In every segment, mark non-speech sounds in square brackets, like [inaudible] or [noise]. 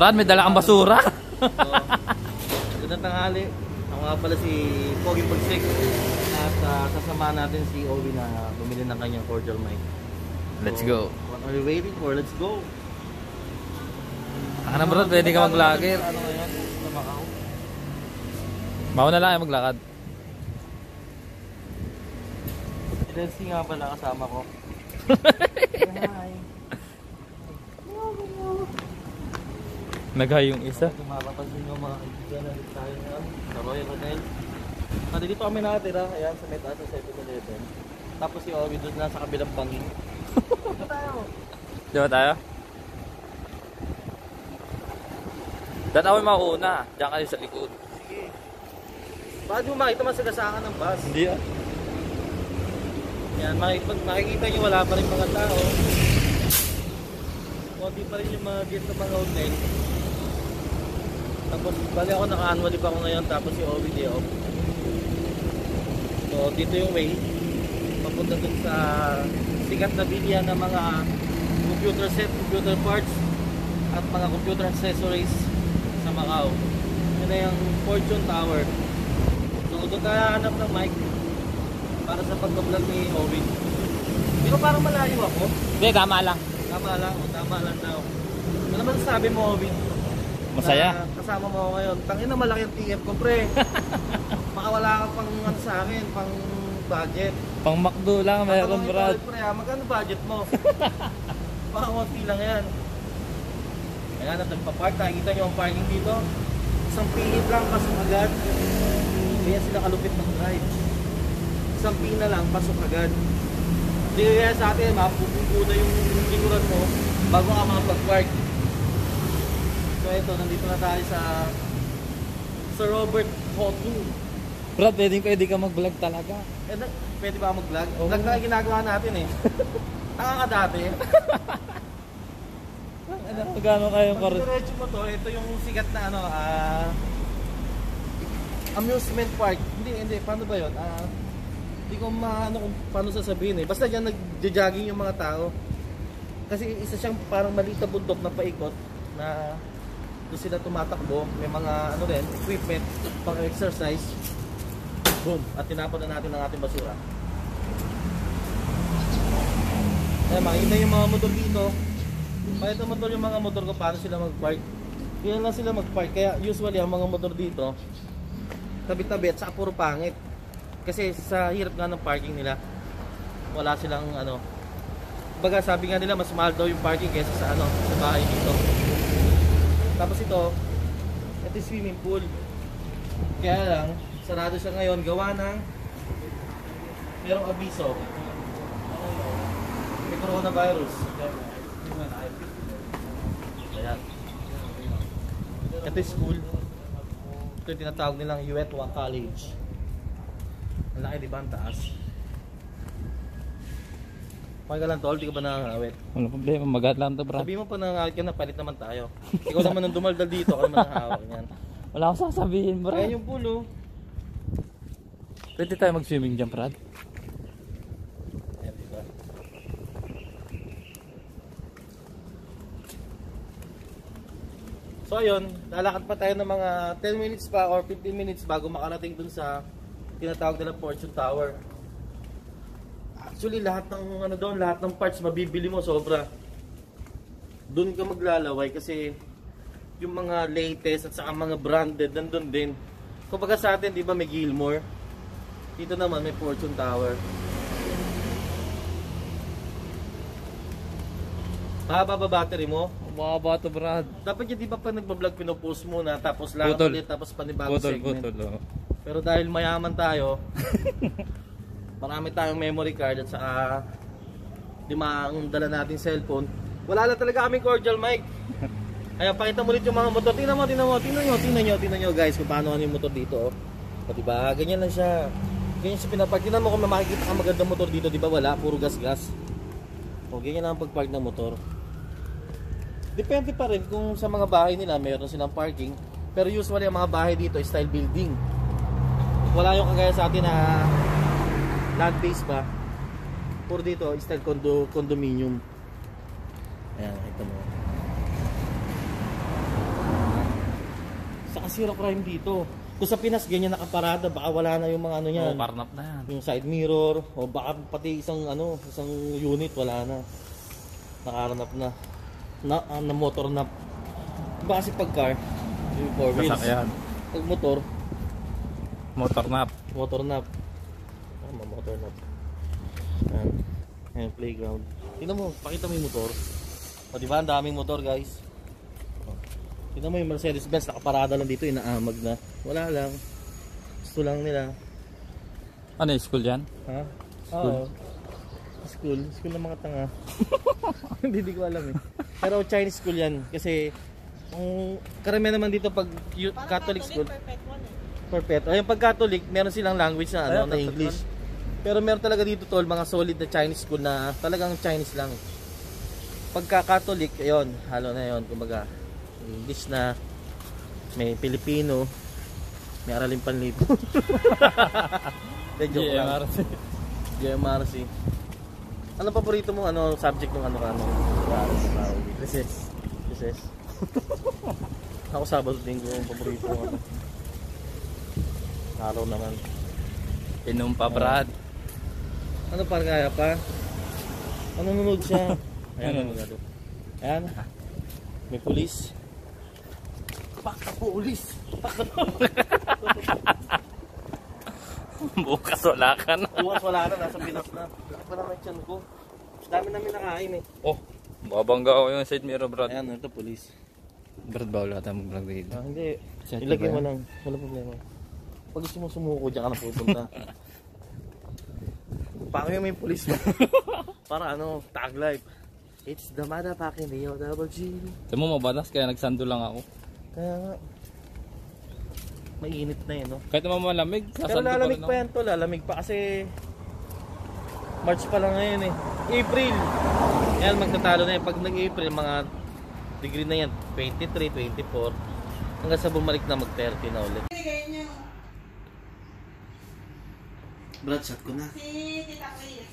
Brad, may dala kang basura. So, gandang tanghali. Ako nga pala si Pogi Pagsik. At uh, sasama natin si Owi na bumili ng kanyang cordial mic. Let's So, go. What are you waiting for? Let's go. Ano Brad, pwede ka mag-vlogger. Ano ngayon? Mauna lang ay maglakad. Si Delcy nga pala kasama ko. [laughs] Hi. Naghay yung isa. Kung makapansin nyo mga kaibigan, nandito tayo ngayon sa Royal Hotel. Ah, dito kami nakatira, ayan sa taas sa 7-Eleven. Tapos si Owi doon na sa kabilang bangin. Dito tayo. Di ba tayo? Dahil ako yung mauna. Diyan kayo sa likod. Sige. Bakit mo makita masagasakan ng bus? Hindi ah. Yan, makikita, makikita nyo wala pa rin mga tao. Konti pa rin yung mga guest ng mga hotel. Tapos, bali ako naka-annual leave ako ngayon, tapos si Owi day off. So, dito yung way. Papunta dun sa sikat na bilihan ng mga computer set, computer parts, at mga computer accessories sa Macau. Yun na yung Fortune Tower. So, doon tayo hanap ng mic para sa pagka-vlog ni Owen. Ba parang malayo ako? Hindi, tama lang. Tama lang, o tama lang daw. Ano naman sabi mo, Owen? Masaya. Na kasama mo ako ngayon. Tangin na malaki ang TF ko, pre. [laughs] Baka wala ka pang ano sa akin, pang budget. Pang McDo lang, meron Brad. pre, ah, magkano budget mo? [laughs] Baka konti lang yan. Ayan, at nagpa-park. Nakikita nyo ang parking dito. Isang pihit lang, pasok agad. Kaya sila kalupit ng drive. Isang pina lang, pasok agad. Hindi kaya sa atin, mapupupuda yung likuran mo bago ka makapag-park. So ito, nandito na tayo sa sa Robert Hotu. Brad, pwede pwede ka mag-vlog talaga. Eh, na, pwede ba mag-vlog? Oo. Vlog na ginagawa natin eh. [laughs] Tanga ka dati. Ano, magkano kayong Pag kar... diretso mo to, ito yung sikat na ano, ah... amusement park. Hindi, hindi. Paano ba yun? Ah... hindi ko maano kung paano sasabihin eh. Basta dyan nag-jogging yung mga tao. Kasi isa siyang parang maliit na bundok na paikot na doon sila tumatakbo. May mga ano rin, equipment pang exercise. Boom! At tinapon na natin ang ating basura. Ayan, makikita yung mga motor dito. Makita mo tol yung mga motor ko paano sila mag-park. Yan lang sila mag-park. Kaya usually ang mga motor dito, tabi-tabi at saka puro pangit. Kasi sa hirap nga ng parking nila, wala silang ano. Baga sabi nga nila mas mahal daw yung parking kaysa sa ano, sa bahay dito. Tapos ito, ito yung swimming pool. Kaya lang, sarado siya ngayon gawa ng merong abiso. May coronavirus. Ayan. Ito yung school. Ito yung tinatawag nilang Uetwa College. Ang laki di ba ang taas? Okay ka lang tol, di ka ba nangangawit? Wala problema, magat lang to Brad. Sabi mo pa nangangawit ka na, palit naman tayo. Ikaw naman ang dumaldal dito, ako naman nangahawak niyan. Wala akong sasabihin Brad. Ayan yung pool oh. Pwede tayo mag-swimming dyan Brad. So ayun, lalakad pa tayo ng mga 10 minutes pa or 15 minutes bago makarating dun sa tinatawag nila Fortune Tower. Actually, lahat ng ano doon, lahat ng parts mabibili mo sobra. Doon ka maglalaway kasi yung mga latest at saka mga branded nandun din. Kumbaga sa atin, di ba may Gilmore? Dito naman may Fortune Tower. Mahaba ba battery mo? Mababa to Brad. Dapat yung di ba pa nagbablog pinopost muna tapos lang Putol. ulit tapos panibago Putol, segment. putol. Oh. Pero dahil mayaman tayo, [laughs] marami tayong memory card at saka lima ang dala nating cellphone. Wala lang talaga kaming cordial mic. Kaya pakita mo ulit yung mga motor. Tingnan mo, tingnan mo, tingnan nyo, tingnan nyo, tingnan nyo guys kung paano ano yung motor dito. oh. O diba, ganyan lang siya. Ganyan siya pinapark. Tingnan mo kung makikita kang magandang motor dito, di ba wala? Puro gas-gas. O ganyan lang ang pagpark ng motor. Depende pa rin kung sa mga bahay nila mayroon silang parking. Pero usually ang mga bahay dito style building. Wala yung kagaya sa atin na land base ba. Puro dito style condo, condominium. Ayan, nakita mo. baka zero crime dito. Kung sa Pinas ganyan nakaparada, baka wala na yung mga ano niyan. karnap na yan. yung side mirror o baka pati isang ano, isang unit wala na. Nakaranap na. Na, ah, na motor na. Baka kasi pag car, yung four wheels. Sasakyan. Pag motor, Motor nap. motor nap. Tama, motor nap. Ayan. Ayan, playground. Tingnan mo, pakita mo yung motor. O, di ba? Ang daming motor, guys. O. Tingnan mo yung Mercedes-Benz, nakaparada lang dito, inaamag na. Wala lang. Gusto lang nila. Ano yung school yan? Ha? School? Oo. School. School ng mga tanga. [laughs] Hindi, di ko alam eh. Pero Chinese school yan. Kasi, ang karamihan naman dito pag Catholic school, perfect. O yung pag Catholic, meron silang language na ano, Ayun, na perfect English. Pero meron talaga dito tol, mga solid na Chinese school na talagang Chinese lang. Pagka Catholic, ayun, halo na yun, kumbaga English na, may Pilipino, may araling panlipo. [laughs] Joke lang. GMRC. Ano paborito mong ano subject ng ano ka ano? Recess. Recess. [laughs] Ako Sabado Linggo ang paborito ko ano. Araw naman. Inom pa, Brad. Ano pa kaya pa? Ano nunod siya? [laughs] Ayan Ano? gado. Ayan. May pulis. Pakta pulis. [laughs] Bukas wala ka na. Bukas wala na, nasa Pinas na. Wala pa naman tiyan ko. Dami namin nakain eh. Oh, babangga ako yung side mirror, Brad. Ayan, ito pulis. Brad, bawal ata mag-vlog dito. Ah, hindi. Ilagay mo lang. Wala problema. Pag gusto mo sumuko, diyan ka na pupunta. [laughs] Yung may pulis mo? [laughs] Para ano, tag life. It's the motherfucking Rio Double G. Ito mo mabanas, kaya nagsando lang ako. Kaya nga. Mainit na yun, no? Kahit naman malamig, Pero sasando pa lalamig pa ako. yan to, lalamig pa kasi March pa lang ngayon eh. April. Yan, magtatalo na yan. Pag nag-April, mga degree na yan. 23, 24. Hanggang sa bumalik na mag-30 na ulit. Brad, shot ko na. Si Tita Chris.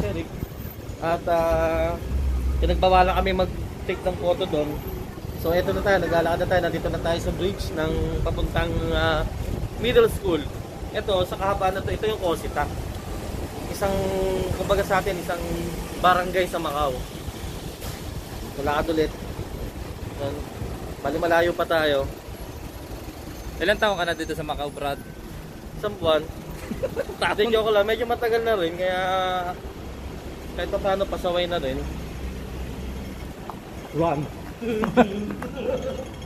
Eric. At uh, pinagbawala kami mag-take ng photo doon. So eto na tayo, naglalakad na tayo. Nandito na tayo sa bridge ng papuntang ah, middle school. Ito, sa kahabaan na to, ito yung Cosita. Isang, kumbaga sa atin, isang barangay sa Macau. Lakad ulit. Yan. Bali malayo pa tayo. Ilan taon ka na dito sa Macau, Brad? Isang buwan. Hindi joke lang, medyo matagal na rin kaya kahit pa paano pasaway na rin. Run. [laughs]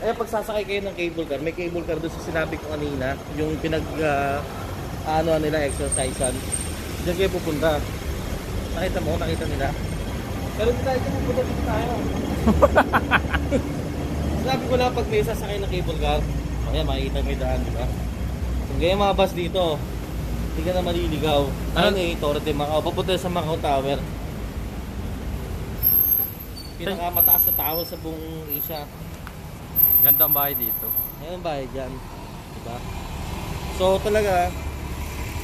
Eh pag sasakay kayo ng cable car, may cable car doon sa sinabi ko kanina, yung pinag ah, ano nila exercisean. Diyan kayo pupunta. Nakita mo, nakita nila. Pero tayo pupunta dito tayo. [laughs] Sabi ko lang pag may sasakay na cable car, ayan makikita yung daan, di ba? Kung ganyan mga bus dito, hindi ka na maliligaw. Ano eh, Torre de Macau, papunta sa Macau Tower. Pinakamataas na tower sa buong Asia. Ganda ang bahay dito. Ayan ang bahay dyan. Diba? So talaga,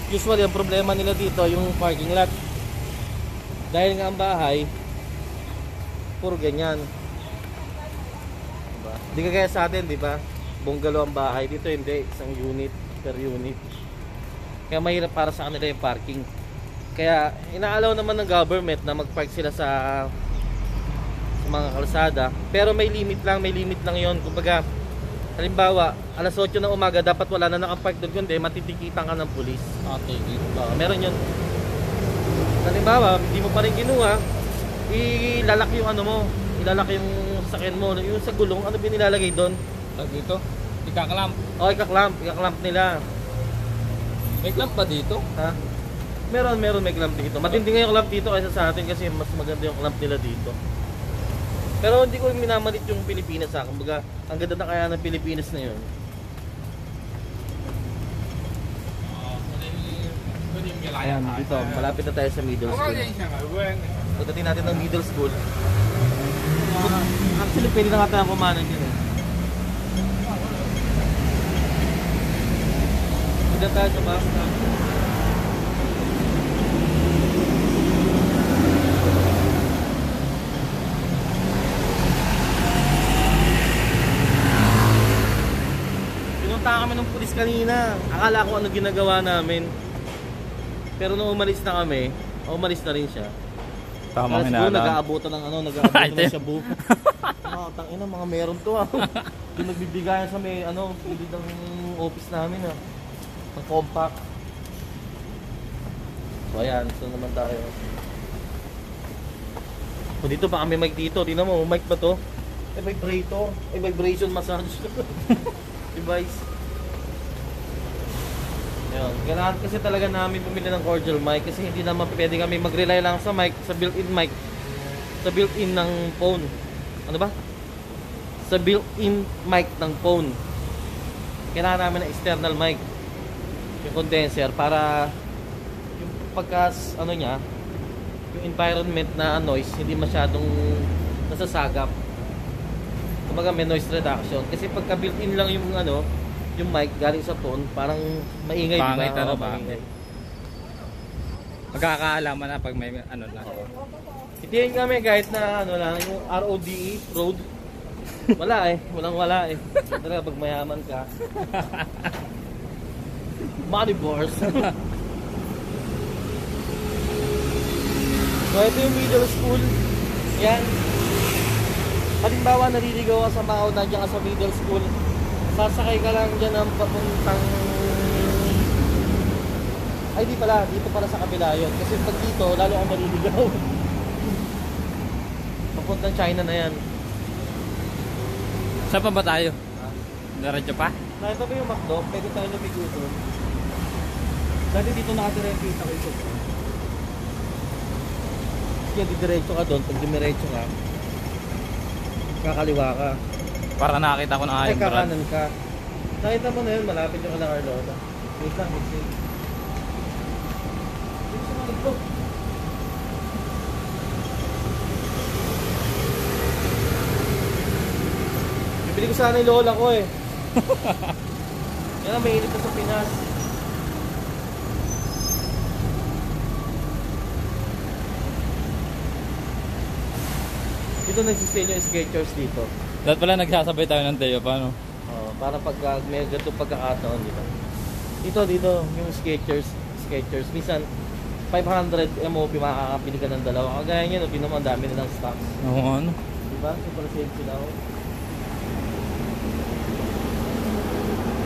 usually ang problema nila dito yung parking lot. Dahil nga ang bahay, puro ganyan. Hindi ka kaya sa atin, di ba? Bungalow ang bahay. Dito hindi, isang unit per unit. Kaya mahirap para sa kanila yung parking. Kaya inaalaw naman ng government na mag-park sila sa sa mga kalsada. Pero may limit lang, may limit lang yon Kumbaga, halimbawa, alas 8 ng umaga, dapat wala na nakapark doon, kundi matitikitan ka ng pulis. Okay. Oo, meron yun. Halimbawa, hindi mo pa rin kinuha, ilalak yung ano mo, ilalak yung sakyan mo, yung sa gulong, ano binilalagay doon? Tag dito? Ikaklamp. O, ikaklamp, ikaklamp nila. May clamp ba dito? Ha? Meron, meron may clamp dito. Matindi nga yung clamp dito kaysa sa atin kasi mas maganda yung clamp nila dito. Pero hindi ko minamalit yung Pilipinas sa Kumbaga, ang ganda na kaya ng Pilipinas na yun. Ayan, dito, malapit na tayo sa middle school. Pagdating natin ng middle school, Actually, pwede na kata kumanan yun. Eh. Pagka tayo sa bus stop. Pinunta kami ng pulis kanina. Akala ko ano ginagawa namin. Pero nung umalis na kami, umalis na rin siya. Tamang Kaya hinala. nag-aabutan ng ano, nag-aabutan ng shabu. [laughs] Ah, tangina, mga meron to ah. Yung nagbibigayan sa may ano, pilid ng office namin ah. Ng compact. So ayan, so naman tayo. O dito pa kami mic dito, tingnan mo, mic ba to? Eh vibrator, eh vibration massage. [laughs] Device. Ayun, kailangan kasi talaga namin pumili ng cordial mic kasi hindi naman pwede kami mag-rely lang sa mic, sa built-in mic, sa built-in ng phone. Ano ba? Sa built-in mic ng phone. Kailangan namin ng external mic. Yung condenser para yung pagka ano niya, yung environment na noise hindi masyadong nasasagap. Kumbaga may noise reduction kasi pagka built-in lang yung ano, yung mic galing sa phone, parang maingay? Pangit, ano Oo, ba? maingay. Magkakaalaman na pag may ano na. Itiyan kami kahit na ano lang, yung RODE, road. Wala eh, walang wala eh. Talaga pag mayaman ka. [laughs] Money bars. so ito yung middle school. Yan. Halimbawa naliligaw ka sa Macau, nandiyan ka sa middle school. Sasakay ka lang dyan ng papuntang... Ay di pala, dito pala sa kabila yun. Kasi pag dito, lalo kang maliligaw. [laughs] Papuntang China na yan. Saan pa ba tayo? Diretso pa? Nakita mo yung McDo, pwede tayo lumigo doon. Dati dito nakatira yung kita ko ito. Kaya didiretso ka doon, pag dumiretso ka, kakaliwa ka. Para nakakita ko na Ay, ayun, Brad. kakanan ka. Nakita mo na yun, malapit yung kala Carlota. Wait lang, wait lang. Bibili ko sana yung lola ko eh. [laughs] Yan ang mainit na sa Pinas. Dito nagsisale yung Skechers dito. Dapat pala nagsasabay tayo ng Teo, paano? Oh, para pag uh, may ganito pagkakataon, di ba? Dito, dito, yung Skechers, Skechers. Minsan, 500 MOP makakapili ka ng dalawa. Kagaya nyo, no, ang dami nilang stocks. Oo, ano? Di ba? Super sale sila. Oh.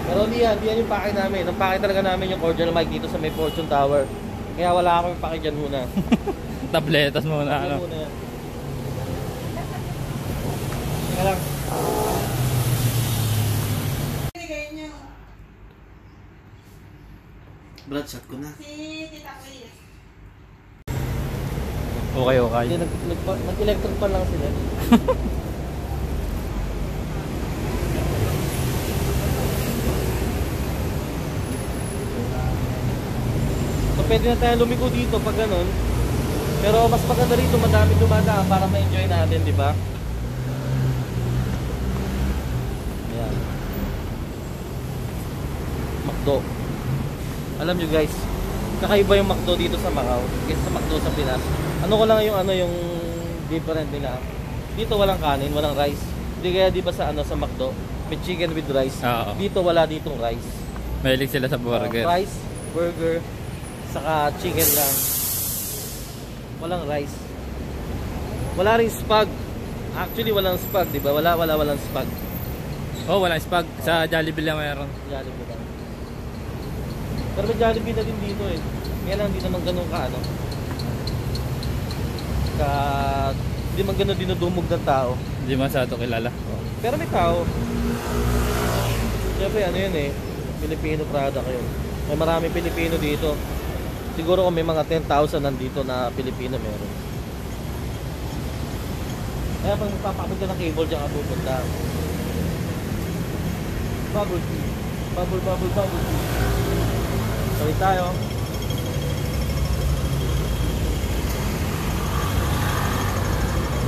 Pero hindi yan, hindi yan yung pake namin. Ang pake talaga namin yung cordial mic dito sa may Fortune Tower. Kaya wala akong pake dyan muna. [laughs] Tabletas muna, ano? Muna yan. Teka lang. Binigay niyo Brad, shot ko na. si Tita Chris. Okay, okay. Hindi, nag, nag, nag-electric pa lang sila. [laughs] so pwede na tayo lumiko dito pag ganun. Pero mas maganda rito, madami dumadaan para ma-enjoy natin, di ba? Ayan. Macdo. Alam nyo guys, kakaiba yung McDo dito sa Macau kaysa sa McDo sa Pinas. Ano ko lang yung ano yung different nila. Dito walang kanin, walang rice. Hindi kaya di ba sa ano sa McDo, may chicken with rice. Oo. Dito wala ditong rice. Mahilig sila sa burger. Uh, rice, burger, saka chicken lang. Walang rice. Wala ring spag. Actually walang spag, di ba? Wala wala walang spag. Oh, walang spag. Sa Jollibee lang mayroon. Jollibee lang. Pero may Jollibee na din dito eh. Kaya lang hindi naman ganun ka ano. Ka hindi man ganun dinudumog ng tao. Hindi masyado kilala. Pero may tao. Siyempre ano yun eh. Filipino product yun. May marami Pilipino dito. Siguro kung may mga 10,000 nandito na Pilipino meron. Kaya pag magpapakabit ka ng cable dyan ka pupunta. Bubble tea. Bubble, bubble, bubble tea. Sorry tayo.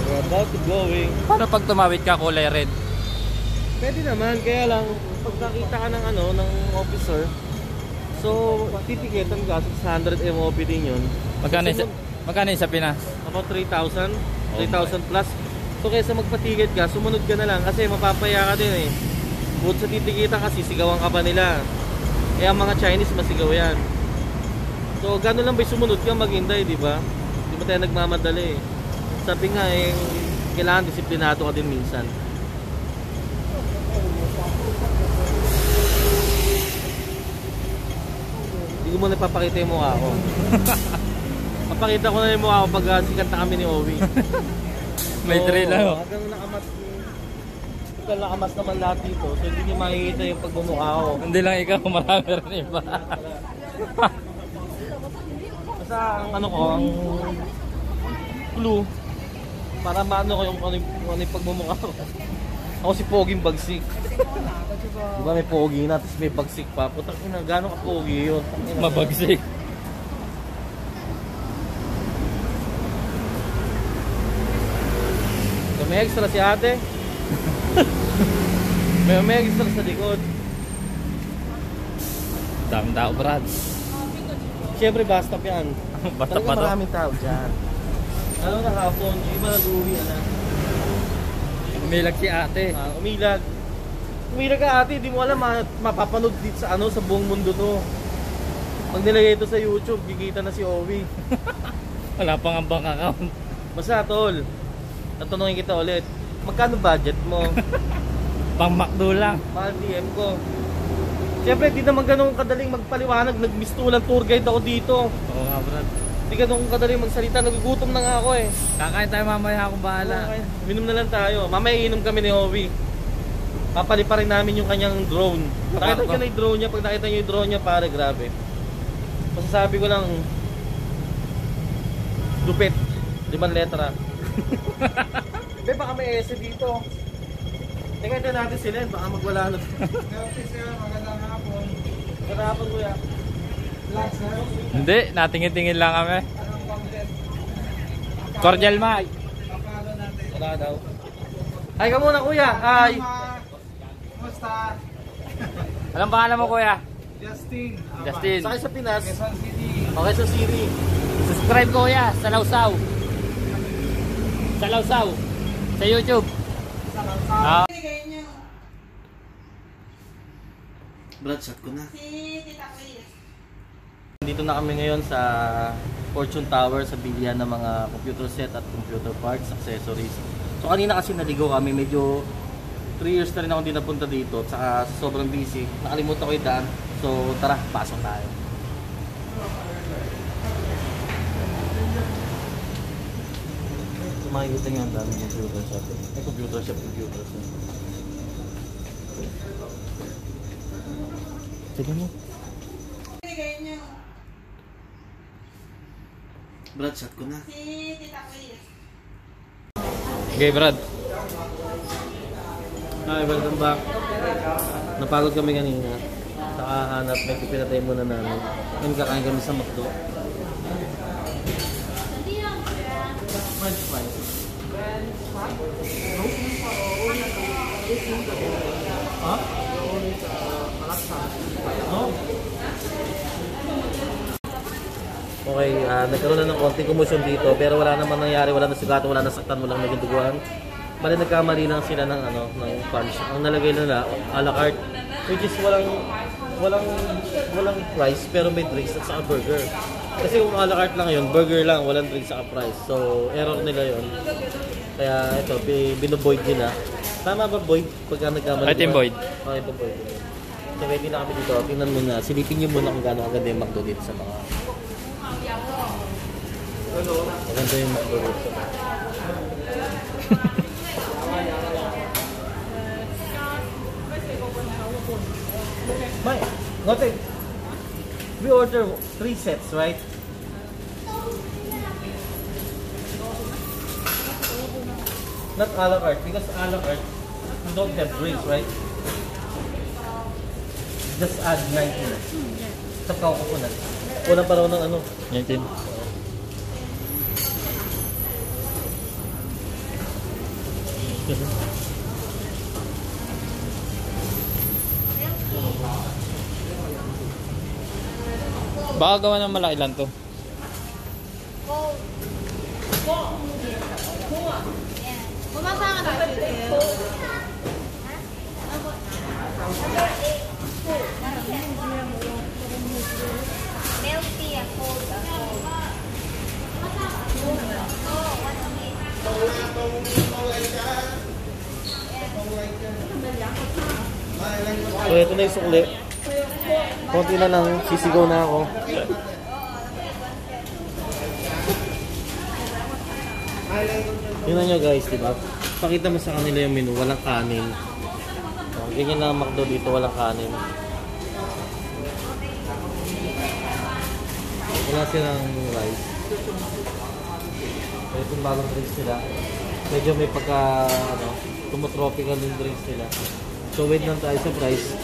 We're about to going. Paano pag tumawid ka kulay red? Pwede naman, kaya lang pag nakita ka ng ano, ng officer, so titikitan ka, 600 MOP din yun. Magkano So, sa, magkano yun sa Pinas? About 3,000, Oh 3,000 plus. So kaysa magpatigit ka, sumunod ka na lang kasi mapapaya ka din eh. Bukod sa titikitan kasi, sigawan ka pa nila. Eh ang mga Chinese masigaw yan. So gano'n lang ba sumunod ka maghintay, di ba? Di ba tayo nagmamadali eh. Sabi nga eh, kailangan disiplinado ka din minsan. Hindi ko muna ipapakita yung mukha ko. [laughs] Papakita ko na yung mukha ko pag ah, sikat na kami ni Owi. May Oo, drill ako. Hanggang nakamas hanggang nakamas naman lahat dito. So hindi niyo makikita yung pagmumukha ko. Hindi lang ikaw, marami rin iba. Basta ang ano ko, ang clue para maano ko yung ano, yung, ano yung pagmumukha ko. Ako si Poging Bagsik. Di ba may Pogi na, tapos may Bagsik pa. Putang ina, gano'n ka Pogi yun? Mabagsik. So, may extra si ate. [laughs] may, may extra sa likod. Daming tao, Brad. Siyempre, basta yan. [laughs] Basta pa to. maraming tao dyan. Ano na hapon, yung iba nag-uwi na. Umilag si ate. Ah, umilag. Umilag ka ate, di mo alam ma mapapanood dito sa ano sa buong mundo to. Pag nilagay ito sa YouTube, kikita na si Owi. [laughs] Wala pang ang bank account. Basta tol, tatanungin kita ulit. Magkano budget mo? [laughs] Pang McDo lang. Mahal DM ko. Siyempre, di naman ganun kadaling magpaliwanag. Nagmistulang tour guide ako dito. Oo nga, Brad. Di ganun kadaling magsalita. Nagugutom na nga ako eh. Kakain tayo mamaya akong bahala. Okay. Minom na lang tayo. Mamaya inom kami ni Ovi. Papali pa rin namin yung kanyang drone. Nakita nyo na yung drone niya. Pag nakita nyo yung drone niya, pare, grabe. Masasabi ko lang, lupit. Limang letra. [laughs] Hindi, baka may ese dito. Tingnan din natin sila, baka magwala na. Magandang hapon. Magandang hapon, kuya. Hindi, natingin-tingin lang kami. Cordial Mike. Wala daw. Hi ka muna, kuya. Hi. Kumusta? Anong pangalan mo, kuya? Justin. Justin. Sakay sa Pinas. Quezon City. Okay sa Siri. Subscribe ko, kuya, sa Lausaw. Sa Lausaw. Sa YouTube. Ah, Binigay niyo. Brad, shot ko na. Si Tita Chris. Dito na kami ngayon sa Fortune Tower sa bilihan ng mga computer set at computer parts, accessories. So kanina kasi naligo kami, medyo 3 years na rin ako hindi napunta dito at saka sobrang busy. Nakalimutan ko yung daan. So tara, pasok tayo. So makikita nyo ang daming computer shop. Ay, computer shop, computer shop. Tignan mo. Binigay niyo. Brad, shot ko na. Si Tita okay, Brad. Hi, welcome back. Napagod kami kanina. Saka hanap, may pinatay muna namin. Ngayon kakain kami sa McDo. Ha? No? Okay, ah, nagkaroon na ng konting commotion dito pero wala naman nangyari, wala nasugatan, wala nasaktan, walang naging duguan. Bali nagkamali lang sila ng ano, ng punch. Ang nalagay nila a la carte which is walang walang walang price pero may drinks at saka burger. Kasi kung a la carte lang 'yon, burger lang, walang drinks saka price. So error nila 'yon. Kaya ito, bi- binoboid nila. Tama ba Boyd? Pagka nagkamali. Ay, Team? Boyd. Okay, Team Boyd. So ready na kami dito. Tingnan mo na. Silipin niyo muna kung gaano kaganda yung McDo dito sa mga Maganda yung McDo dito. [laughs] May, noted. We order three sets, right? Not a la carte, because a la carte, you don't have drinks, right? Just add 19. Sa kau ko na. Kulang pa raw ng ano. 19. [laughs] Baka gawa ng malaki lang to. Bumasa ka na. Milk tea, a cold, a cold. Oh, what's this? So ito na yung sukli. Konti na lang, sisigaw na ako. Tingnan nyo guys, di ba? Pakita mo sa kanila yung menu, walang kanin. Oh, ganyan na ang McDo dito, walang kanin. Wala silang rice. So, itong bagong drinks nila. Medyo may pagka, ano, tumotropical yung drinks nila. So, wait lang tayo sa price.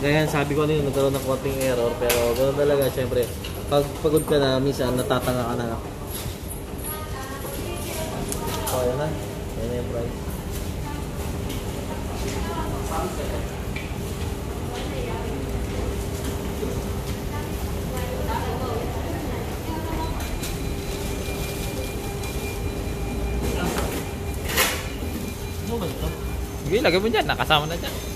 Ganyan, sabi ko kanina, nagkaroon ng konting error. Pero, ganoon talaga, syempre, pag pagod ka na, minsan, natatanga ka na. So, ayan na. Sige, lagay mo dyan. Nakasama na dyan.